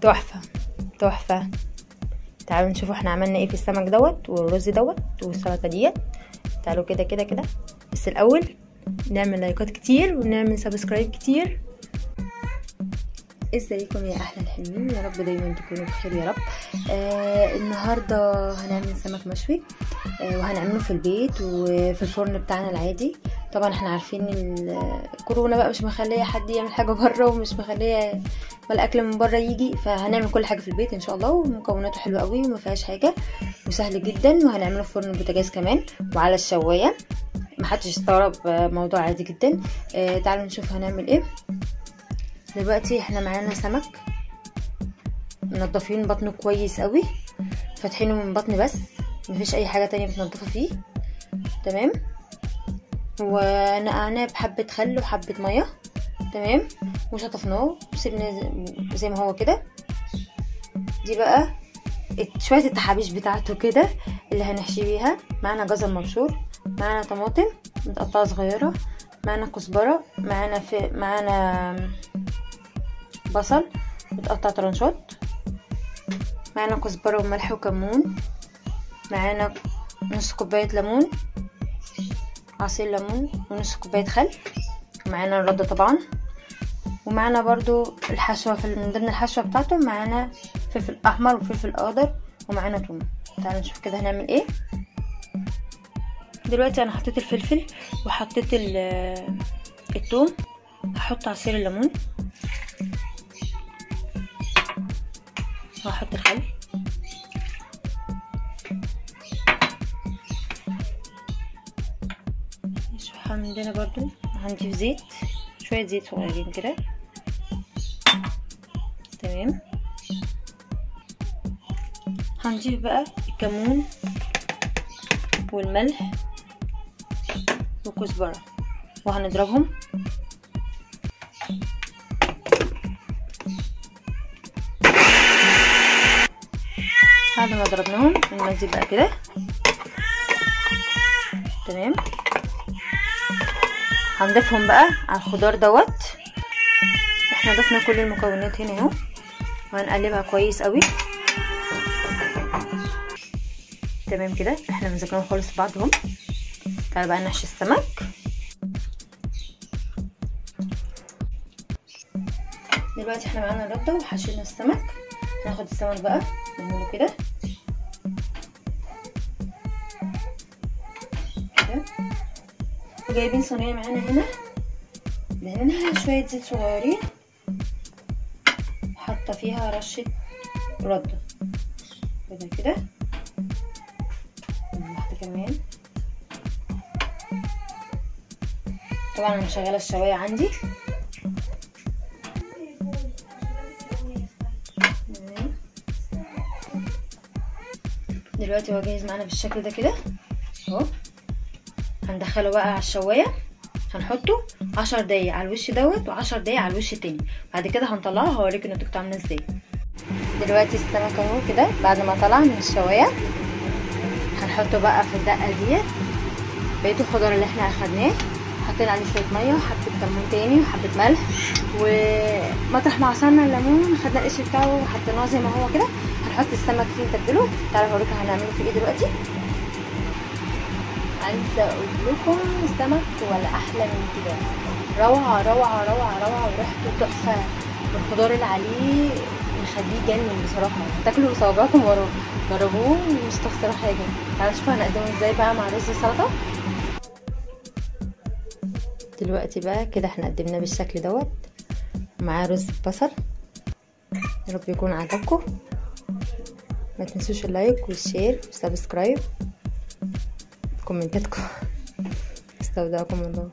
تحفة تحفة. تعالوا نشوفوا إحنا عملنا إيه في السمك دوت والرز دوت والسلطة ديت. تعالوا كده كده كده. بس الأول نعمل لايكات كتير ونعمل subscribe كتير. إزيكم يا أحلى الحلوين يا رب دايما تكونوا بخير يا رب. آه النهارده هنعمل سمك مشوي آه وهنعمله في البيت وفي الفرن بتاعنا العادي. طبعا إحنا عارفين الكورونا بقى مش مخلية حد يعمل حاجة بره ومش مخلية ولا اكل من بره يجي فهنعمل كل حاجة في البيت إن شاء الله ومكوناته حلوة قوي وما فيهاش حاجة وسهل جدا وهنعمله في فرن البوتاجاز كمان وعلى الشواية. محدش يستغرب موضوع عادي جدا. آه تعالوا نشوف هنعمل إيه. دلوقتي إحنا معانا سمك منضفين بطنه كويس قوي فاتحينه من بطن بس مفيش أي حاجة تانية بتنضفه فيه. تمام؟ ونقعناه بحبة خل وحبة مية. تمام؟ وشطفناه وسيبناه زي ما هو كده. دي بقى شوية التحابيش بتاعته كده اللي هنحشي بيها. معانا جزر مبشور معانا طماطم متقطعة صغيرة معانا كزبرة معانا في معانا بصل متقطع طرنشات معانا كزبرة وملح وكمون معانا نص كوباية ليمون عصير ليمون ونص كوباية خل معانا الرده طبعا. ومعانا برضو الحشوة في من ضمن الحشوة بتاعته معانا فلفل أحمر وفلفل أخضر ومعانا توم تعالوا نشوف كده هنعمل إيه. دلوقتي أنا حطيت الفلفل وحطيت الثوم هحط عصير الليمون. وهحط الخل. شوية عندنا برضو. هنضيف زيت. شوية زيت صغيرين كده. تمام؟ هنضيف بقى الكمون والملح وكزبرة وهنضربهم. بعد ما ضربناهم ننزل بقى كده. تمام؟ هنضيفهم بقى على الخضار دوت. إحنا ضفنا كل المكونات هنا اهو. وهنقلبها كويس قوي. تمام كده؟ إحنا مزجناهم خالص بعضهم. تعالى بقى نحشي السمك. دلوقتي إحنا معانا الرده وحشينا السمك. هناخد السمك بقى نعمله كده. وجايبين صينية معانا هنا. دهنينها شوية زيت صغيرين. حاطة فيها رشة رده كده. كده واحدة كمان. طبعا أنا مشغله الشواية عندي. دلوقتي هو جاهز معانا بالشكل ده كده. أهو. هندخله بقى على الشواية. هنحطه عشر دقايق على الوش دوت وعشر دقايق على الوش التاني بعد كده هنطلعه هوريكم نتيجته عامله إزاي. دلوقتي السمك أهو كده. بعد ما طلع من الشواية هنحطه بقى في الدقة ديت. بقيه الخضار اللي إحنا أخدناه حطينا عليه شوية مية وحبة كمون تاني وحبة ملح ومطرح ما عصرنا الليمون خدنا القشر بتاعه وحطيناه زي ما هو كده. هنحط السمك فيه نتبله. تعالوا اوريكم هنعمله فيه إيه دلوقتي. عايزة أقول لكم سمك ولا أحلى من كده. روعة روعة روعة روعة وريحته تحفة. والخضار اللي عليه مخليه يجنن بصراحة. تاكلوا صوابعكم وراه جربوه مش تخسروا حاجة. تعالوا نشوف هنقدمه إزاي بقى مع رز السلطه دلوقتي بقى كده إحنا قدمناه بالشكل دوت. معاه رز بصل. يا رب يكون عجبكم. ما تنسوش ال like وال share وال subscribe. комитетку. Ставда командовал.